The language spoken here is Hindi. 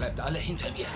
bleibt alle hinter mir.